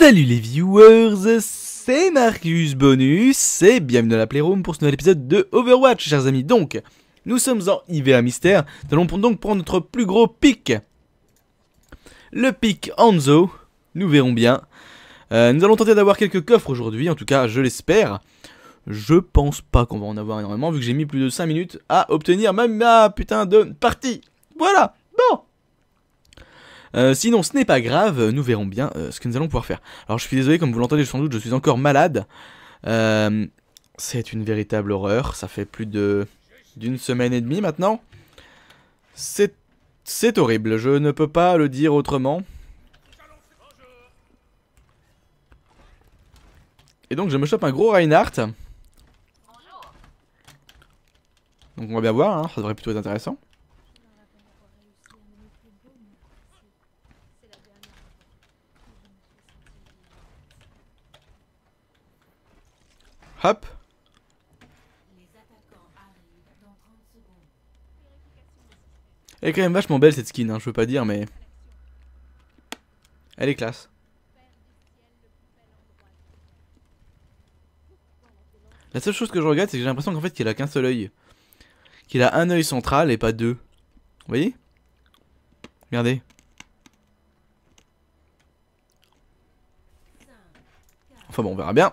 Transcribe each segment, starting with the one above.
Salut les viewers, c'est Marcus Bonus et bienvenue dans la Playroom pour ce nouvel épisode de Overwatch, chers amis. Donc, nous sommes en IVA Mystère, nous allons donc prendre notre plus gros pic. Le pic Hanzo, nous verrons bien. Euh, nous allons tenter d'avoir quelques coffres aujourd'hui, en tout cas je l'espère. Je pense pas qu'on va en avoir énormément vu que j'ai mis plus de 5 minutes à obtenir même ma putain de partie. Voilà, bon euh, sinon, ce n'est pas grave, nous verrons bien euh, ce que nous allons pouvoir faire. Alors, je suis désolé, comme vous l'entendez sans doute, je suis encore malade. Euh, c'est une véritable horreur, ça fait plus de d'une semaine et demie maintenant. C'est horrible, je ne peux pas le dire autrement. Et donc, je me chope un gros Reinhardt. Donc, on va bien voir, hein, ça devrait plutôt être intéressant. Hop. Elle est quand même vachement belle cette skin, hein, je veux pas dire, mais... Elle est classe. La seule chose que je regarde, c'est que j'ai l'impression qu'en fait qu'il a qu'un seul œil. Qu'il a un œil central et pas deux. Vous voyez? Regardez. Enfin bon, on verra bien.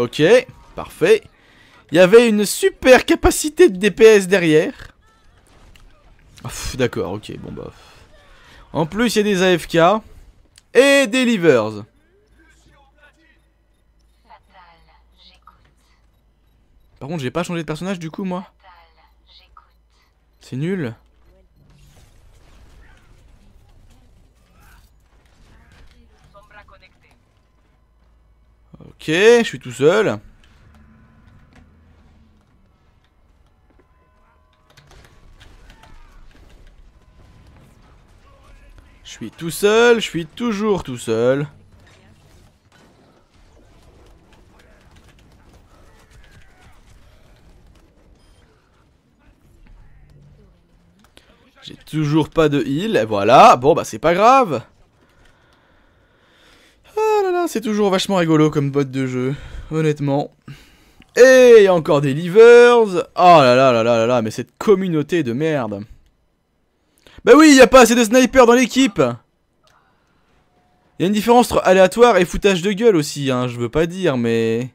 Ok, parfait. Il y avait une super capacité de DPS derrière. Ah, d'accord, ok, bon bah. En plus, il y a des AFK et des livers. Par contre, j'ai pas changé de personnage du coup, moi. C'est nul. Ok, je suis tout seul. Je suis tout seul, je suis toujours tout seul. J'ai toujours pas de heal, voilà, bon bah c'est pas grave c'est toujours vachement rigolo comme bot de jeu, honnêtement. Et encore des livers Oh là là là là là là, mais cette communauté de merde Bah oui, y a pas assez de snipers dans l'équipe Il y a une différence entre aléatoire et foutage de gueule aussi, hein, je veux pas dire, mais...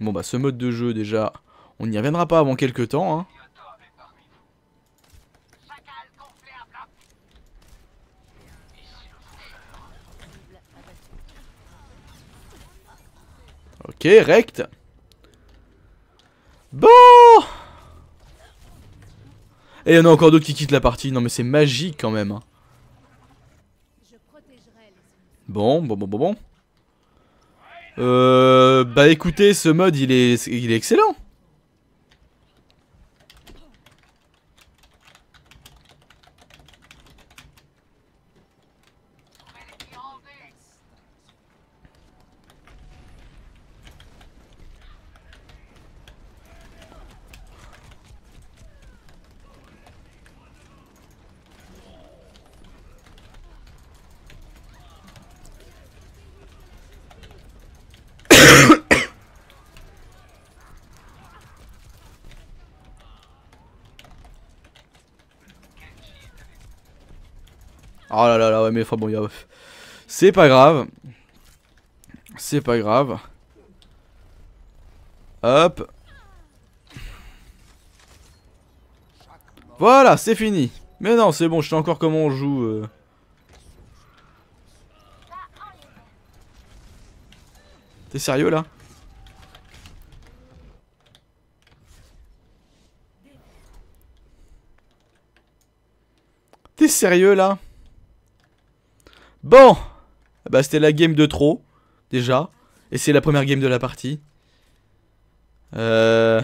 Bon bah ce mode de jeu déjà, on n'y reviendra pas avant quelques temps, hein. Ok, rect. Bon Et il y en a encore d'autres qui quittent la partie. Non mais c'est magique quand même. Hein. Bon, bon, bon, bon, bon. Euh, bah écoutez, ce mode il est, il est excellent. Oh là là là, ouais, mais enfin bon, a... c'est pas grave. C'est pas grave. Hop. Voilà, c'est fini. Mais non, c'est bon, je sais encore comment on joue. Euh. T'es sérieux là? T'es sérieux là? Bon Bah c'était la game de trop, déjà. Et c'est la première game de la partie. Euh...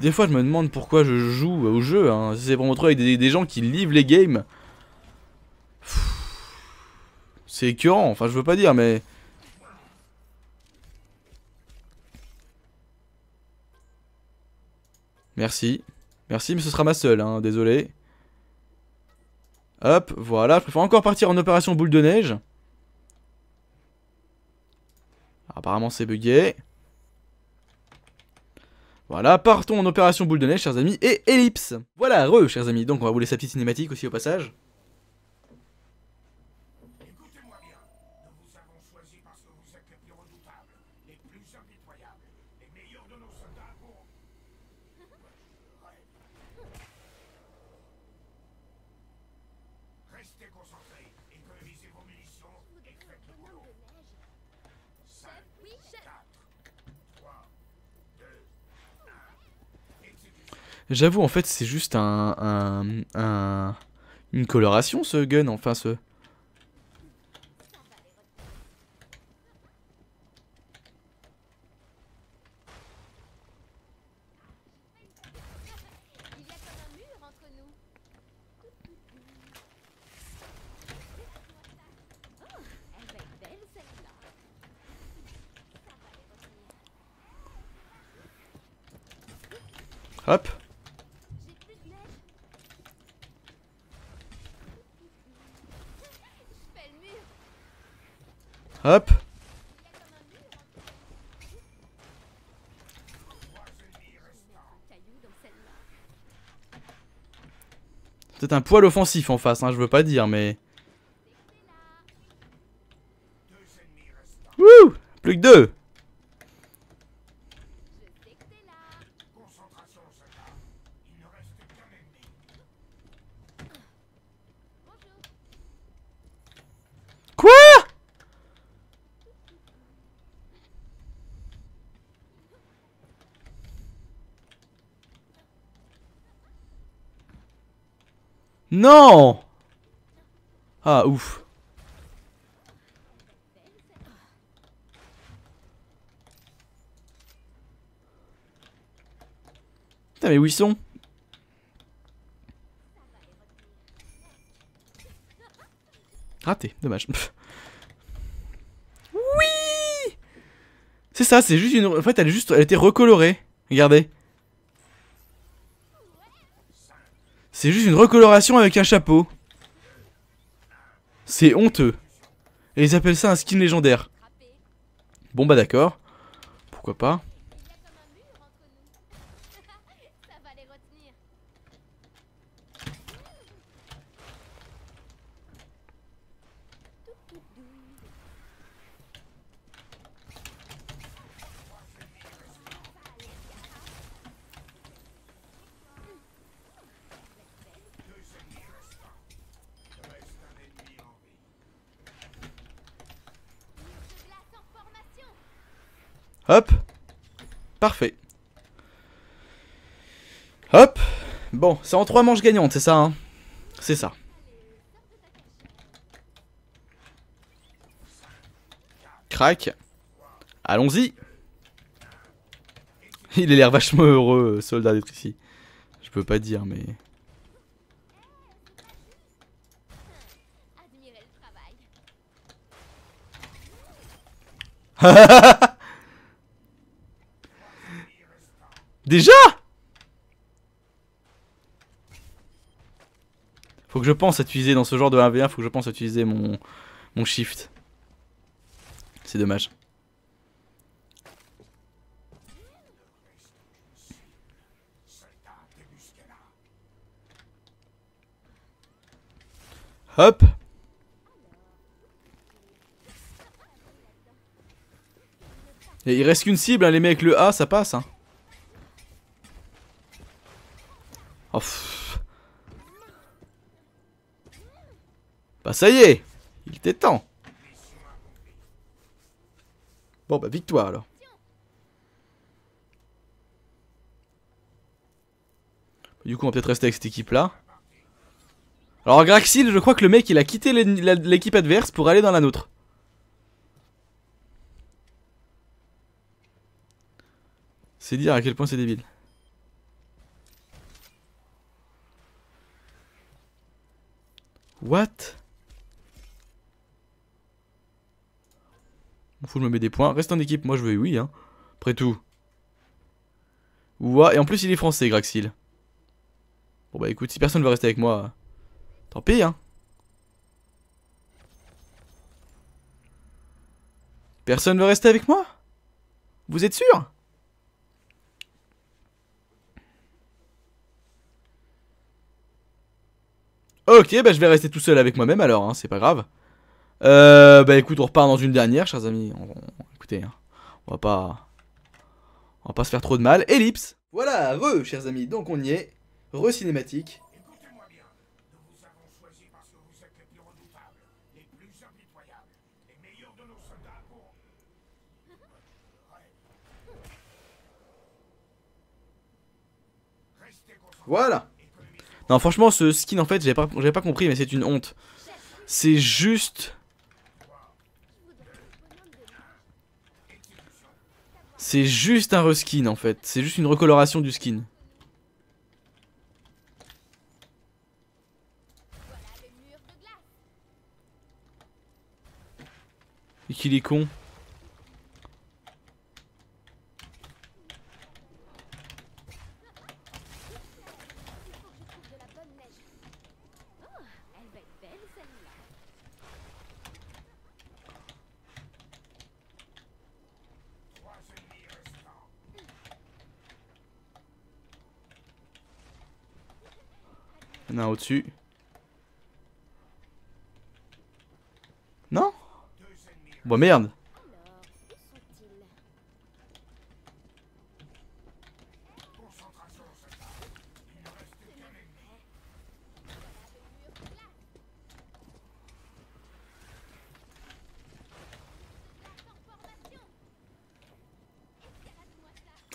Des fois je me demande pourquoi je joue au jeu. Hein. C'est pour montrer avec des, des, gens qui livrent les games. C'est écœurant, enfin je veux pas dire mais... Merci. Merci, mais ce sera ma seule, hein, désolé. Hop, voilà, je préfère encore partir en opération boule de neige. Apparemment c'est bugué. Voilà, partons en opération boule de neige, chers amis, et ellipse. Voilà, re, chers amis, donc on va vous laisser la petite cinématique aussi au passage. J'avoue, en fait, c'est juste un, un, un, Une coloration, ce gun, enfin, ce... Hop Hop. Peut-être un poil offensif en face, hein, je veux pas dire, mais... Wouh! Plus que deux Non Ah, ouf. Putain, mais où ils sont? Raté, dommage. oui C'est ça, c'est juste une... En fait, elle est juste... Elle était recolorée. Regardez. C'est juste une recoloration avec un chapeau. C'est honteux. Et ils appellent ça un skin légendaire. Bon bah d'accord. Pourquoi pas. Hop. Parfait. Hop. Bon, c'est en trois manches gagnantes, c'est ça, hein? C'est ça. Crac. Allons-y. Il a l'air vachement heureux, soldat, d'être ici. Je peux pas dire, mais... Déjà Faut que je pense à utiliser dans ce genre de 1v1, faut que je pense à utiliser mon, mon shift. C'est dommage. Hop Et il reste qu'une cible, hein, les mecs, le A, ça passe. Hein. Oh, bah ça y est Il était temps Bon bah victoire alors Du coup, on va peut-être rester avec cette équipe-là. Alors, Graxil, je crois que le mec, il a quitté l'équipe adverse pour aller dans la nôtre. C'est dire à quel point c'est débile. What? On fout, je me mets des points. Reste en équipe, moi je veux oui, hein. Après tout. Ouah, et en plus il est français, Graxil. Bon bah écoute, si personne veut rester avec moi, tant pis, hein. Personne veut rester avec moi? Vous êtes sûr? Ok, bah je vais rester tout seul avec moi-même alors, hein, c'est pas grave. Euh, bah écoute, on repart dans une dernière, chers amis. écoutez, hein, on va pas... On va pas se faire trop de mal. Ellipse Voilà, re, chers amis, donc on y est. Re cinématique. Voilà Non franchement ce skin en fait j'avais pas, pas compris mais c'est une honte C'est juste C'est juste un reskin en fait. C'est juste une recoloration du skin. Et qu'il est con. Il y en a au-dessus. Non? Bon merde.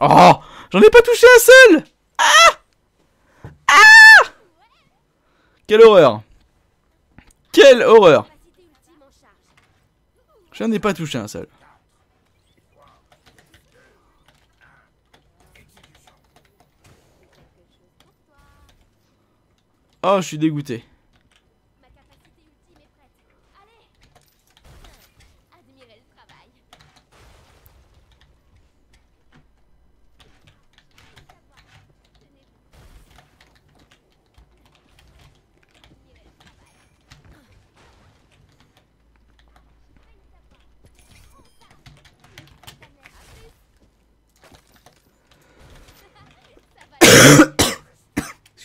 Oh! J'en ai pas touché un seul Quelle horreur Quelle horreur Je n'en ai pas touché un seul. Oh, je suis dégoûté.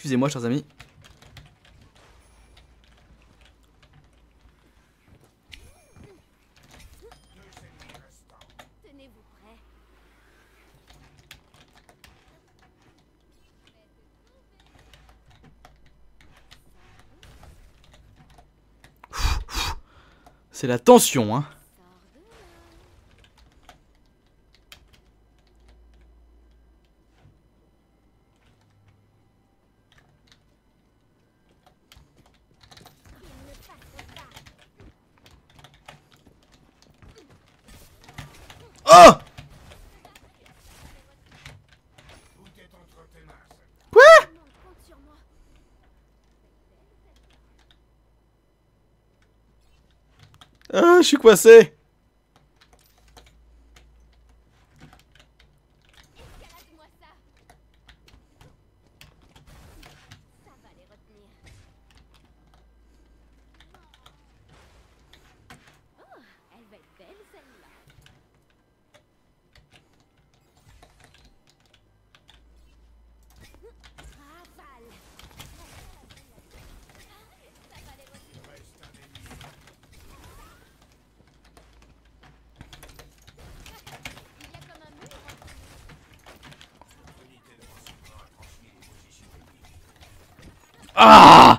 Excusez-moi, chers amis. C'est la tension, hein. Ah, je suis coincé Ah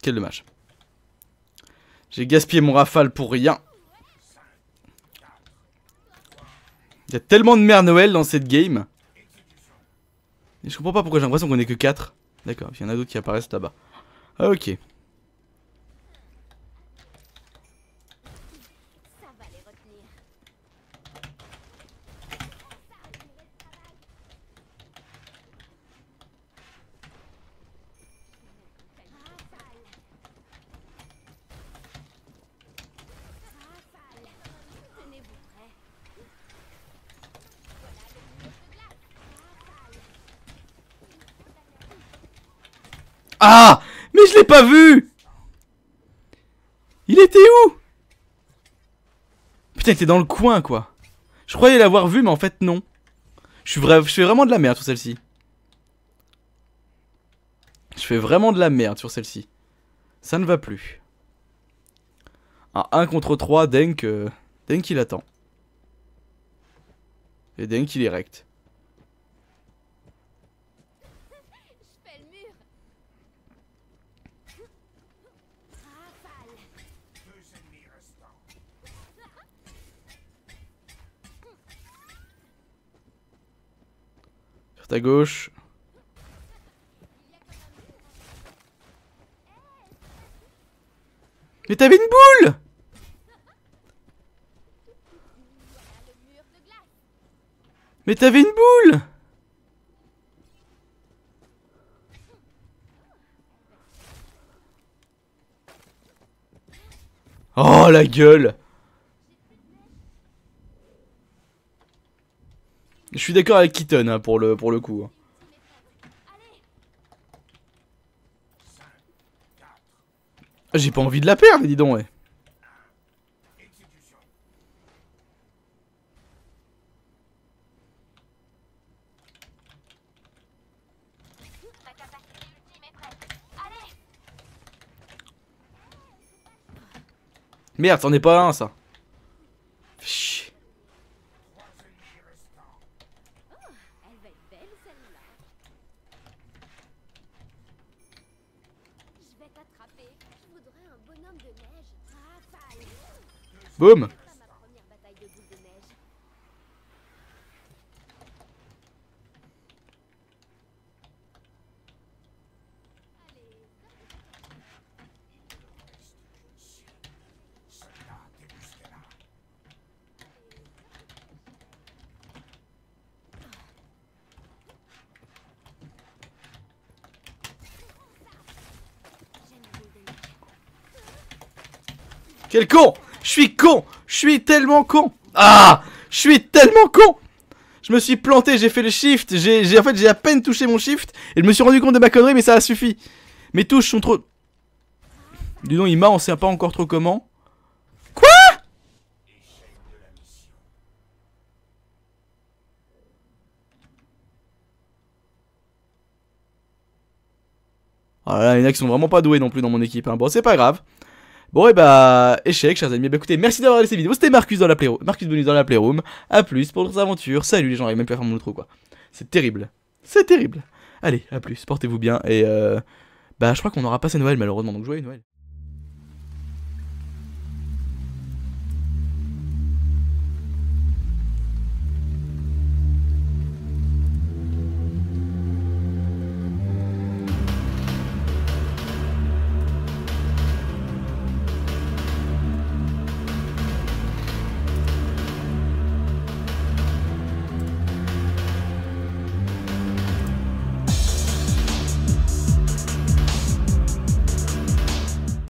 Quel dommage. J'ai gaspillé mon rafale pour rien. Il y a tellement de mère Noël dans cette game. Et je comprends pas pourquoi j'ai l'impression qu'on est que 4. D'accord, il y en a d'autres qui apparaissent là-bas. Ah, ok. Ah Mais je l'ai pas vu Il était où? Putain, il était dans le coin, quoi. Je croyais l'avoir vu, mais en fait, non. Je suis fais vraiment de la merde sur celle-ci. Je fais vraiment de la merde sur celle-ci. Ça ne va plus. Un 1 contre 3, Denk, euh, Denk il attend. Et Denk il est rect. À gauche. Mais t'avais une boule! Mais t'avais une boule! Oh la gueule Je suis d'accord avec Keaton hein, pour, le, pour le coup. Hein. J'ai pas envie de la perdre, dis donc, ouais. Merde, c'en est pas un, ça. Boum Quel con Je suis con Je suis tellement con Ah Je suis tellement con Je me suis planté, j'ai fait le shift, j'ai en fait j'ai à peine touché mon shift, et je me suis rendu compte de ma connerie, mais ça a suffi. Mes touches sont trop... Dis donc, il m'a, on sait pas encore trop comment. Quoi? Ah il y en a qui sont vraiment pas doués non plus dans mon équipe. Hein. Bon, c'est pas grave. Bon et bah échec chers amis, bah écoutez merci d'avoir regardé cette vidéo, c'était Marcus dans la Playroom, Marcus Bonus dans la Playroom, a plus pour d'autres aventures, salut les gens, il même plus à faire mon outro quoi, c'est terrible, c'est terrible, allez à plus, portez-vous bien et euh, bah je crois qu'on aura pas ces Noël malheureusement. Donc joyeux Noël.